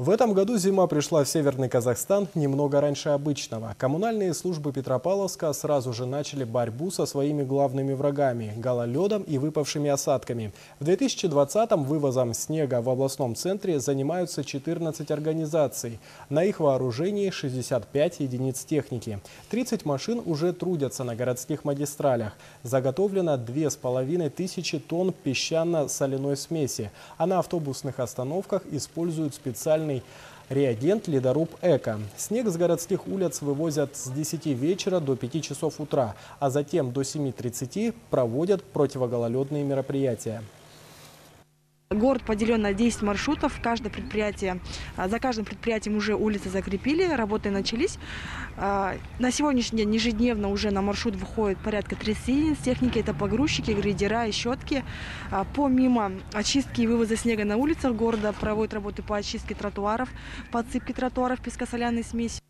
В этом году зима пришла в Северный Казахстан немного раньше обычного. Коммунальные службы Петропавловска сразу же начали борьбу со своими главными врагами – гололедом и выпавшими осадками. В 2020-м вывозом снега в областном центре занимаются 14 организаций. На их вооружении 65 единиц техники. 30 машин уже трудятся на городских магистралях. Заготовлено 2500 тонн песчано-соляной смеси, а на автобусных остановках используют специальные реагент «Ледоруб Эко». Снег с городских улиц вывозят с 10 вечера до 5 часов утра, а затем до 7.30 проводят противогололедные мероприятия. Город поделен на 10 маршрутов. Каждое предприятие, а, за каждым предприятием уже улицы закрепили, работы начались. А, на сегодняшний день ежедневно уже на маршрут выходит порядка 30 единиц техники. Это погрузчики, грейдера и щетки. А, помимо очистки и вывоза снега на улицах города проводят работы по очистке тротуаров, подсыпке тротуаров пескосоляной смесью.